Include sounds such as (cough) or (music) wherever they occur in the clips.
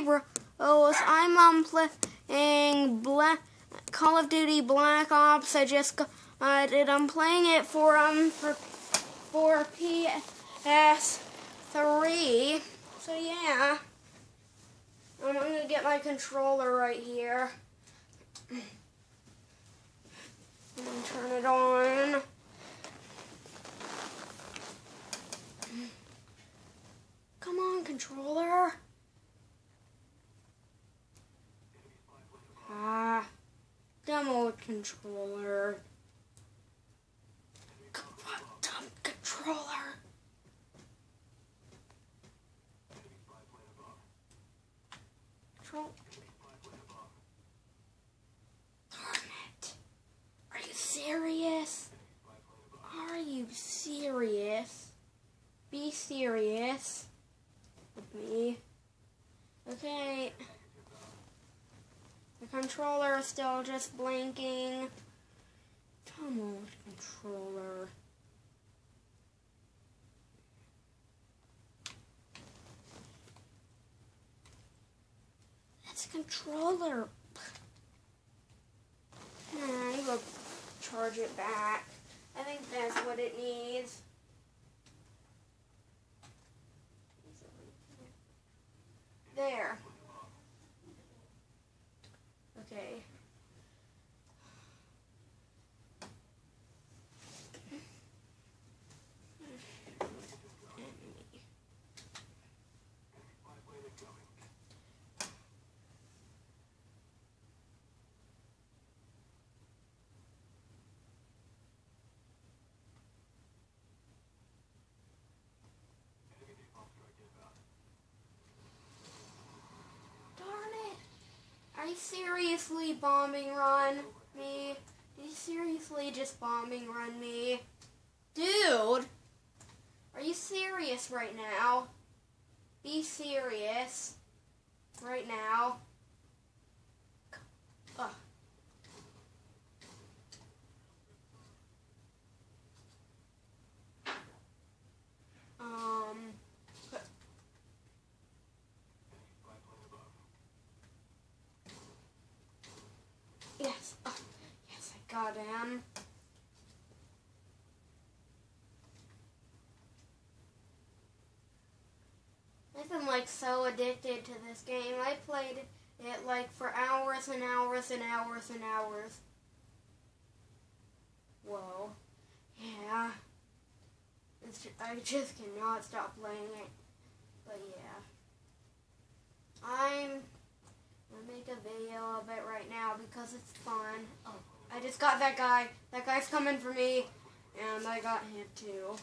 Bros. I'm um playing Black Call of Duty Black Ops. I just got it. I'm playing it for um for for PS3. So yeah, I'm gonna get my controller right here. And turn it on. Come on, controller. Ah, demo controller. Come on, dumb controller. Control. Darn it. Are you serious? Are you serious? Be serious with me. Okay. The still just blinking. On, controller. That's a controller. You go charge it back. I think that's what it needs. There. Okay. Darn it. Are you seriously bombing run me? Are you seriously just bombing run me? Dude! Are you serious right now? Be serious. Right now. Ugh. Um. Yes. Oh, him. I've been like so addicted to this game. I played it like for hours and hours and hours and hours. Whoa. Yeah. It's ju- I just cannot stop playing it. But yeah. I'm gonna make a video of it right now because it's fun. Oh, I just got that guy. That guy's coming for me. And I got him too.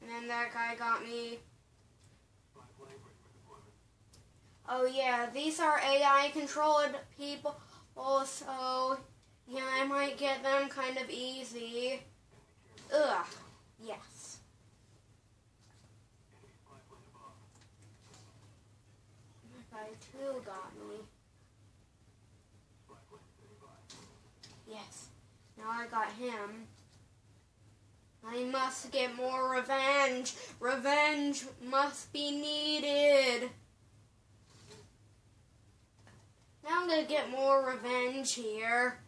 And then that guy got me. Oh yeah, these are AI controlled people, so yeah, I might get them kind of easy. Ugh, yes. That guy too got me. Yes, now I got him. I must get more revenge. Revenge must be needed. Now I'm gonna get more revenge here.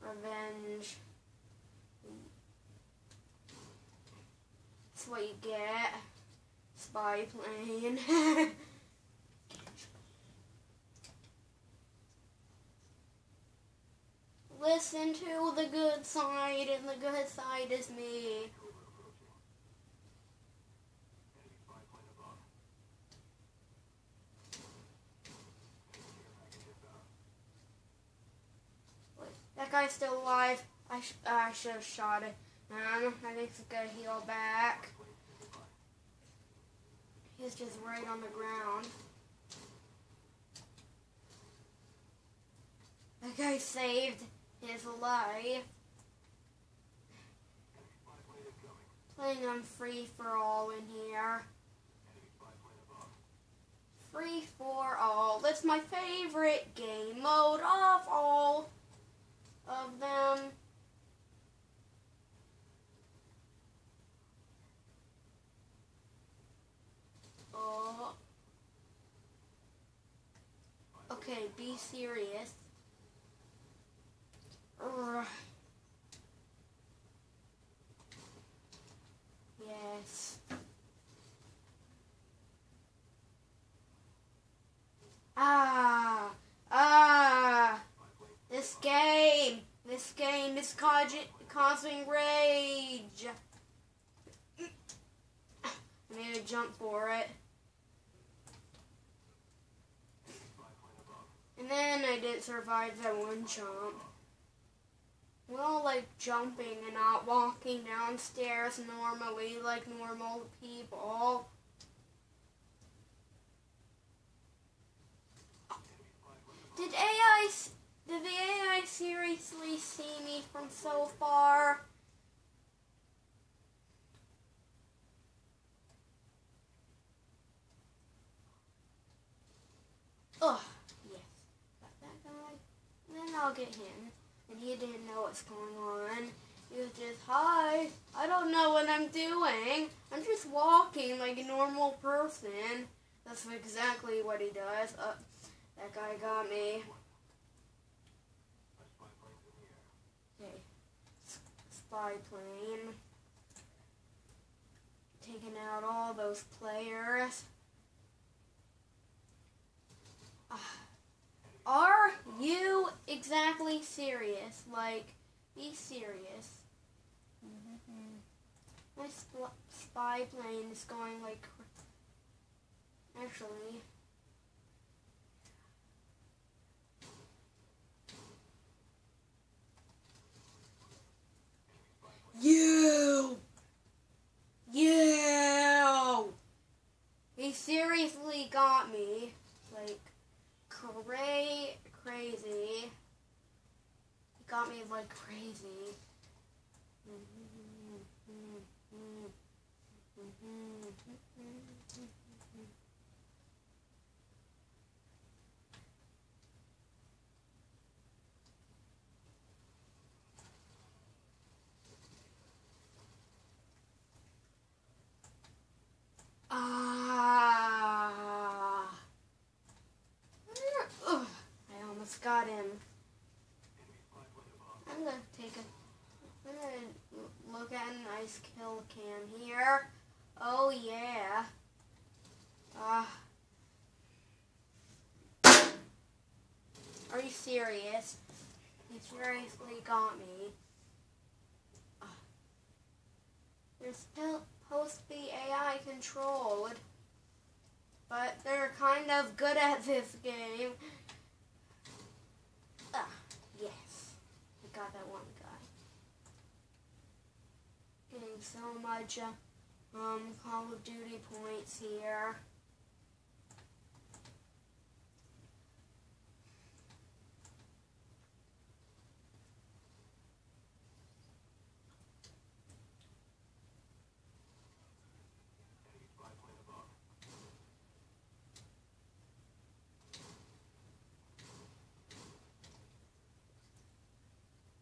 Revenge. That's what you get. Spy plane. (laughs) Listen to the good side, and the good side is me. That guy's still alive. I, sh- I should have shot it. Um, I think it's gonna heal back. He's just right on the ground. That guy saved his life. Playing on free for all in here. Free for all. That's my favorite game mode of all of them. Oh. Okay, be serious. Yes. Ah, ah, this game, this game is causing rage. I made a jump for it. And then I didn't survive that one jump. Well, like jumping and not walking downstairs normally like normal people. Did AI, did the AI seriously see me from so far? Ugh, yes. Got that guy. Then I'll get him. And he didn't know what's going on. He was just, hi, I don't know what I'm doing. I'm just walking like a normal person. That's exactly what he does. Uh, that guy got me. Okay. Spy plane. Taking out all those players. Uh, are you exactly serious? Like, be serious. Mm-hmm. My sp- spy plane is going like. Actually. You! You! He seriously got me. Like, cray crazy. Got me like crazy. Ah. I almost got him. I'm gonna take a. I'm gonna look at a nice kill cam here. Oh yeah. Ah. Are you serious? You seriously got me. Ah. There's still supposed to be AI controlled, but they're kind of good at this game. Ah, yes. I got that one guy. Getting so much um, Call of Duty points here.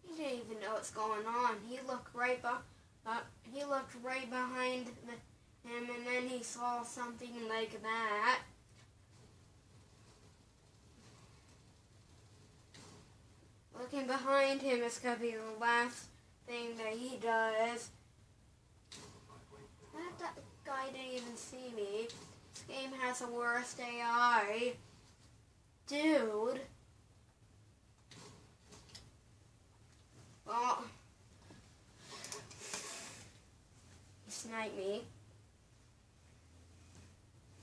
He didn't even know what's going on. He looked right be- uh, he looked right behind the, him, and then he saw something like that. Looking behind him is gonna be the last thing that he does. That, that guy didn't even see me. This game has the worst AI. Dude. Well, he sniped me.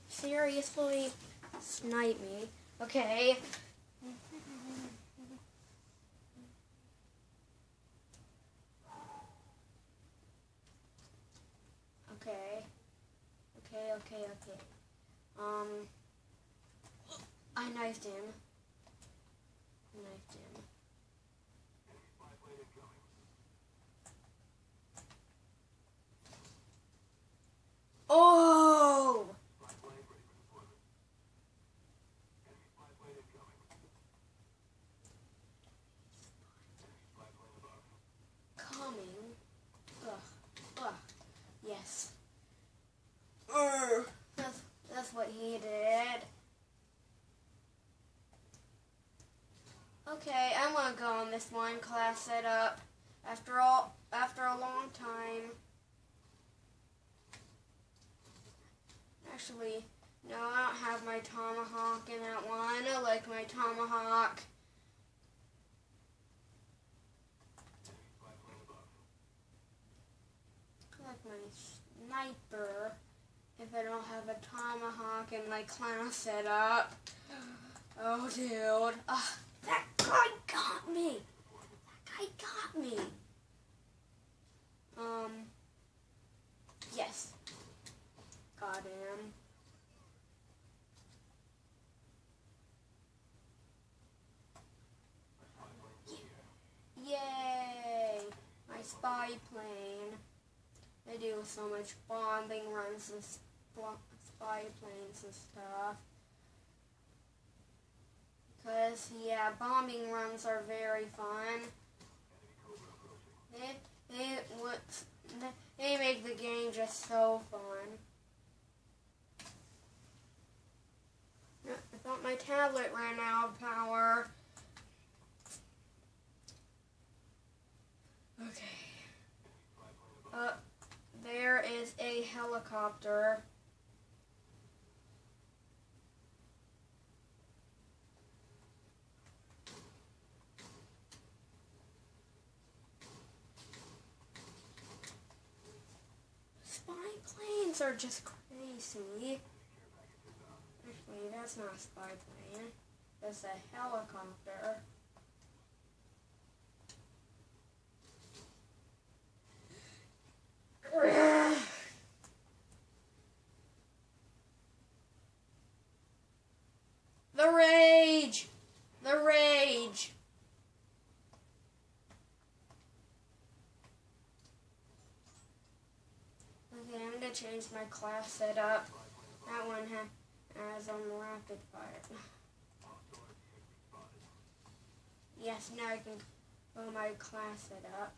Seriously, snipe me. Okay. Okay. Okay, okay, okay. Um, I knifed him. Knifed him. Oh! Coming. Ugh. Ugh. Yes. Urgh. That's, that's what he did. Okay, I'm gonna go on this one class setup. After all, after a long time. Actually, no, I don't have my tomahawk in that one. I like my tomahawk. I like my sniper. If I don't have a tomahawk in my class setup. Oh, dude. Ugh, that guy got me. That guy got me. Um. Yes. Him. Yay! My spy plane. I do so much bombing runs and spy planes and stuff. Because, yeah, bombing runs are very fun. They, they, what, they make the game just so fun. I thought my tablet ran out of power. Okay. Uh, there is a helicopter. Spy planes are just crazy. Actually, that's not a spy plane. That's a helicopter. The rage! The rage! Okay, change my class setup. That one has on the rapid fire. Yes, now I can go my class setup.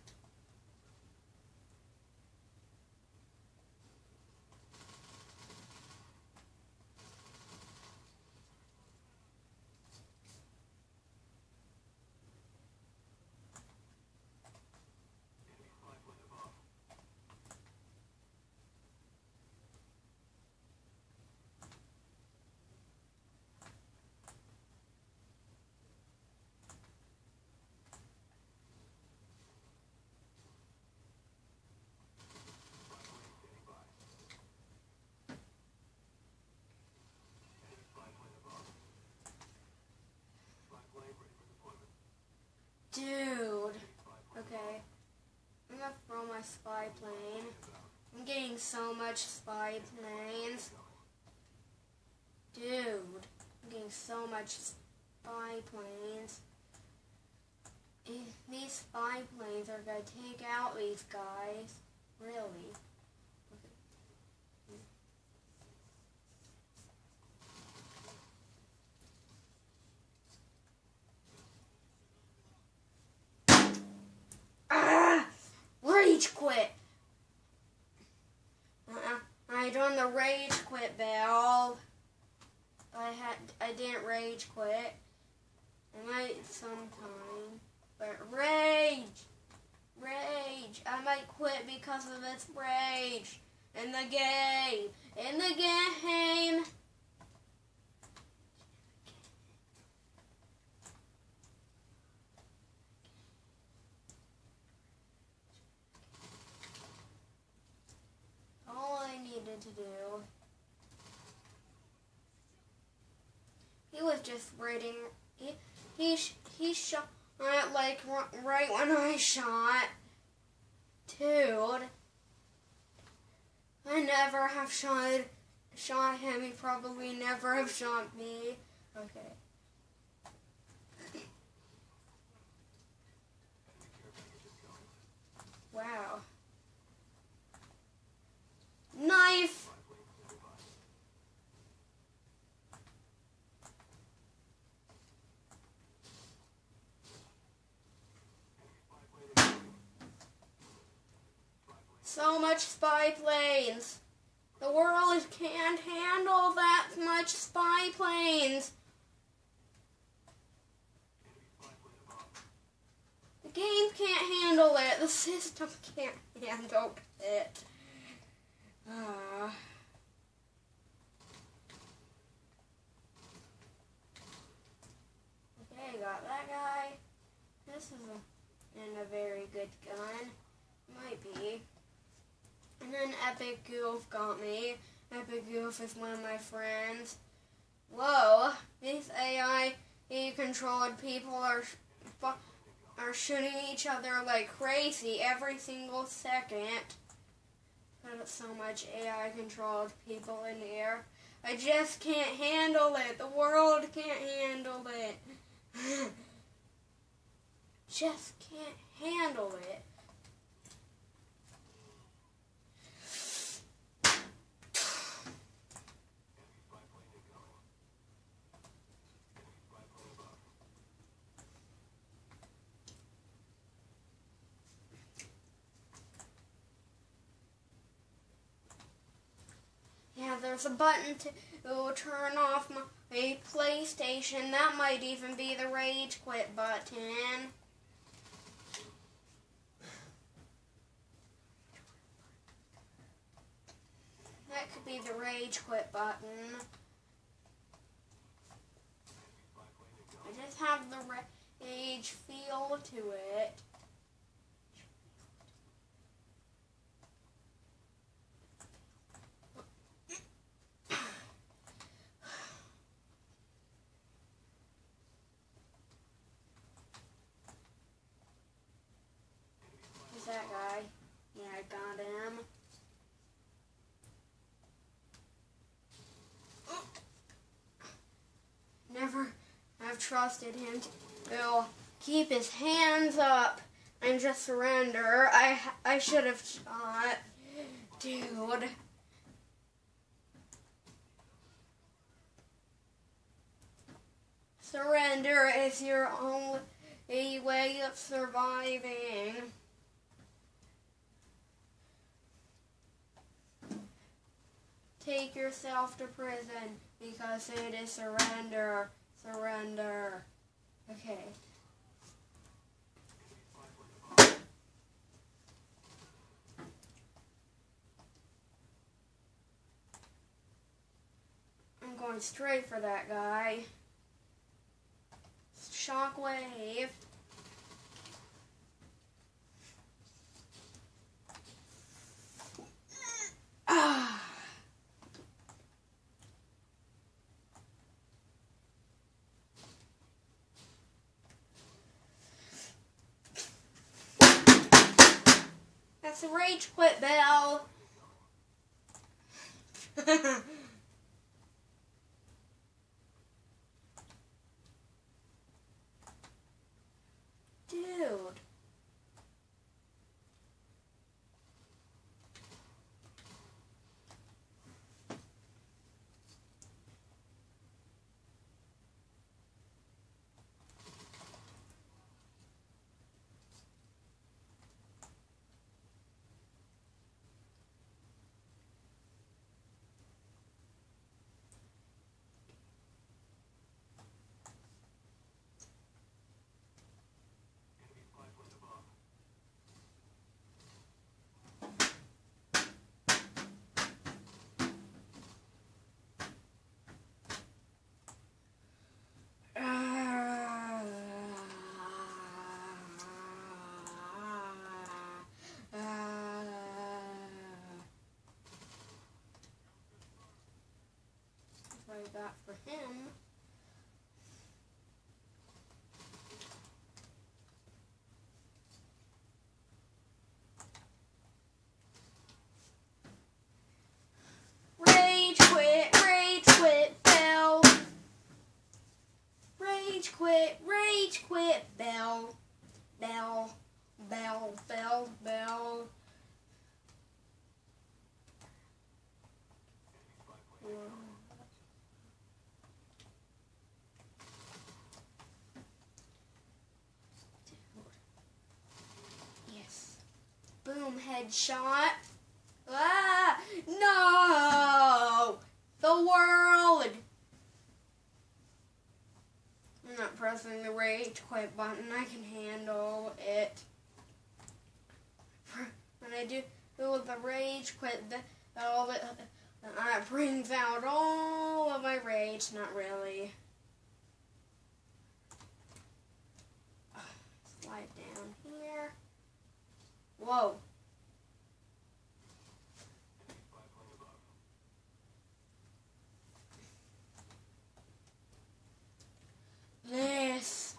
Dude. Okay. I'm gonna throw my spy plane. I'm getting so much spy planes. Dude. I'm getting so much spy planes. These spy planes are gonna take out these guys. Really. rage quit. Uh-uh. I joined the rage quit bell. I had I didn't rage quit. I might sometime. But rage! Rage! I might quit because of its rage. In the game. In the game. All I needed to do. He was just waiting. He he he shot like right when I shot. Dude, I never have shot shot him. He probably never have shot me. Okay. Wow. Knife! So much spy planes. The world can't handle that much spy planes. The game can't handle it. The system can't handle it. Uh. Okay, got that guy. This is a, and a very good gun. Might be. And then Epic Goof got me. Epic Goof is one of my friends. Whoa, these AI controlled people are are shooting each other like crazy every single second. There's so much AI controlled people in here. I just can't handle it. The world can't handle it. (laughs) just can't handle it. Yeah, there's a button to turn off my PlayStation. That might even be the rage quit button. That could be the rage quit button. I just have the rage feel to it. that guy. Yeah, I got him. Never have trusted him to keep his hands up and just surrender. I I should have shot. Dude. Surrender is your only way of surviving. Take yourself to prison because it is surrender. Surrender. Okay. I'm going straight for that guy. Shockwave. Ah. That's a rage quit bell. (laughs) Dude. Got for him. Rage quit, rage quit, bell. Rage quit, rage quit, bell. Bell, bell, bell, bell. Yes. Boom, headshot. Ah! No! The world! No. not pressing the rage quit button. I can handle it. When I do the rage quit, that all uh, brings out all of my rage. Not really. Slide down here. Whoa. This.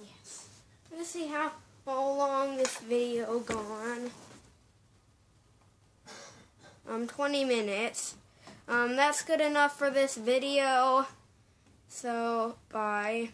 Yes. Let's see how, how long this video gone. Um, 20 minutes. Um, that's good enough for this video. So, bye.